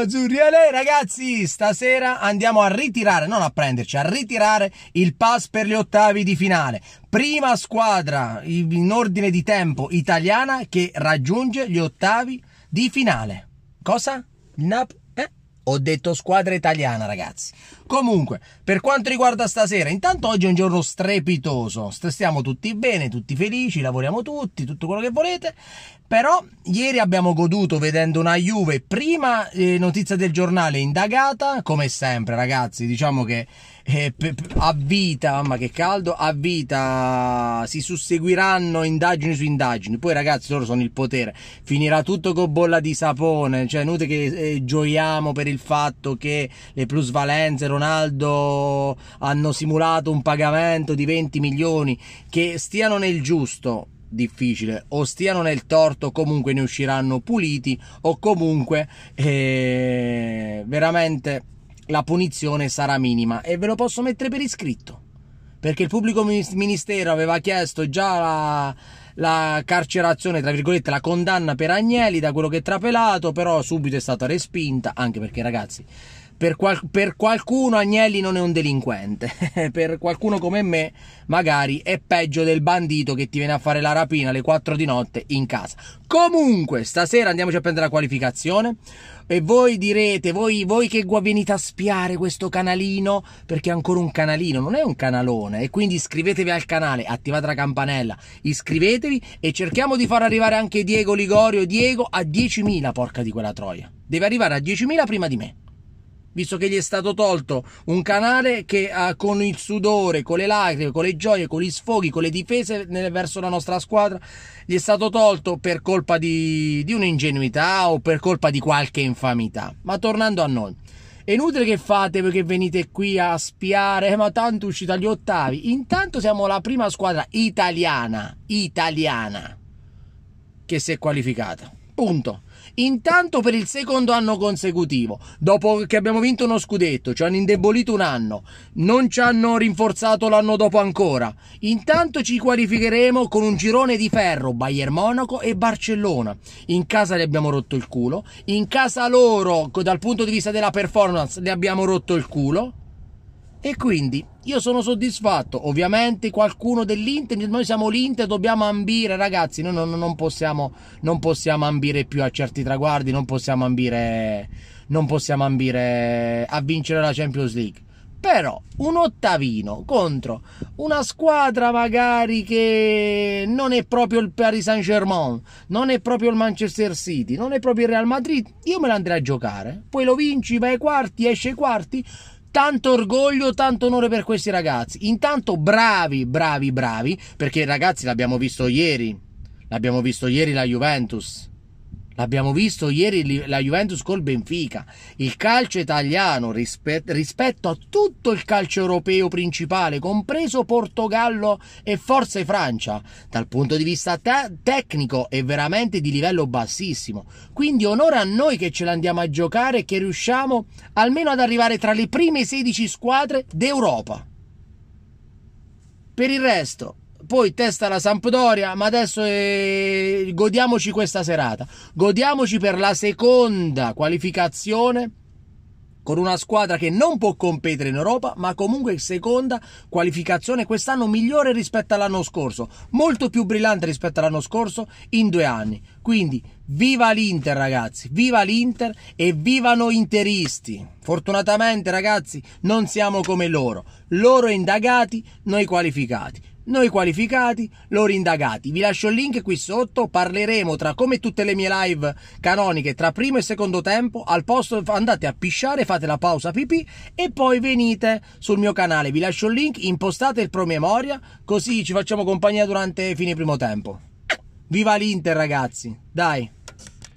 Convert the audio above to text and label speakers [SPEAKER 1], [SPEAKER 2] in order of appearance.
[SPEAKER 1] azzurri, Ale, ragazzi, stasera andiamo a ritirare, non a prenderci, a ritirare il pass per gli ottavi di finale. Prima squadra in ordine di tempo italiana che raggiunge gli ottavi di finale. Cosa? Il Nap ho detto squadra italiana, ragazzi. Comunque, per quanto riguarda stasera, intanto oggi è un giorno strepitoso. Stiamo tutti bene, tutti felici, lavoriamo tutti, tutto quello che volete. Però ieri abbiamo goduto vedendo una Juve, prima eh, notizia del giornale indagata, come sempre, ragazzi, diciamo che eh, a vita, mamma che caldo, a vita si susseguiranno indagini su indagini. Poi ragazzi, loro sono il potere. Finirà tutto con bolla di sapone, cioè inutile che eh, gioiamo per il fatto che le plusvalenze Ronaldo hanno simulato un pagamento di 20 milioni, che stiano nel giusto difficile. O stiano nel torto comunque ne usciranno puliti o comunque eh, veramente la punizione sarà minima. E ve lo posso mettere per iscritto. Perché il pubblico ministero aveva chiesto già la, la carcerazione, tra virgolette, la condanna per Agnelli da quello che è trapelato, però subito è stata respinta, anche perché ragazzi, per, qual- per, qualcuno Agnelli non è un delinquente, per qualcuno come me magari è peggio del bandito che ti viene a fare la rapina alle 4 di notte in casa. Comunque, stasera andiamoci a prendere la qualificazione. E voi direte, voi, voi che venite a spiare questo canalino, perché è ancora un canalino, non è un canalone, e quindi iscrivetevi al canale, attivate la campanella, iscrivetevi e cerchiamo di far arrivare anche Diego Ligorio, Diego a 10.000, porca di quella troia. Deve arrivare a 10.000 prima di me visto che gli è stato tolto un canale che ha, con il sudore, con le lacrime, con le gioie, con gli sfoghi, con le difese nel, verso la nostra squadra, gli è stato tolto per colpa di, di un'ingenuità o per colpa di qualche infamità. Ma tornando a noi. È inutile che fate perché venite qui a spiare, eh, ma tanto uscite agli ottavi. Intanto siamo la prima squadra italiana, italiana, che si è qualificata. Punto. Intanto per il secondo anno consecutivo, dopo che abbiamo vinto uno scudetto, ci hanno indebolito un anno, non ci hanno rinforzato l'anno dopo ancora. Intanto ci qualificheremo con un girone di ferro, Bayern Monaco e Barcellona. In casa le abbiamo rotto il culo, in casa loro, dal punto di vista della performance, le abbiamo rotto il culo. E quindi io sono soddisfatto. Ovviamente qualcuno dell'Inter, noi siamo l'Inter, dobbiamo ambire, ragazzi. Noi non, non, possiamo, non possiamo ambire più a certi traguardi, non possiamo ambire, non possiamo ambire a vincere la Champions League. Però un ottavino contro una squadra magari che non è proprio il Paris Saint Germain, non è proprio il Manchester City, non è proprio il Real Madrid, io me l'andrei a giocare. Poi lo vinci, vai ai quarti, esce ai quarti tanto orgoglio, tanto onore per questi ragazzi. Intanto bravi, bravi, bravi, perché ragazzi l'abbiamo visto ieri, l'abbiamo visto ieri la Juventus. L'abbiamo visto ieri la Juventus col Benfica. Il calcio italiano rispetto, rispetto a tutto il calcio europeo principale, compreso Portogallo e forse Francia, dal punto di vista te- tecnico è veramente di livello bassissimo. Quindi onore a noi che ce l'andiamo a giocare e che riusciamo almeno ad arrivare tra le prime 16 squadre d'Europa. Per il resto, poi testa la Sampdoria, ma adesso eh, godiamoci questa serata. Godiamoci per la seconda qualificazione con una squadra che non può competere in Europa, ma comunque seconda qualificazione quest'anno migliore rispetto all'anno scorso, molto più brillante rispetto all'anno scorso in due anni. Quindi viva l'Inter ragazzi, viva l'Inter e vivano interisti. Fortunatamente ragazzi non siamo come loro, loro indagati, noi qualificati noi qualificati, loro indagati. Vi lascio il link qui sotto, parleremo tra come tutte le mie live canoniche tra primo e secondo tempo, al posto andate a pisciare, fate la pausa pipì e poi venite sul mio canale. Vi lascio il link, impostate il promemoria, così ci facciamo compagnia durante fine primo tempo. Viva l'Inter ragazzi, dai!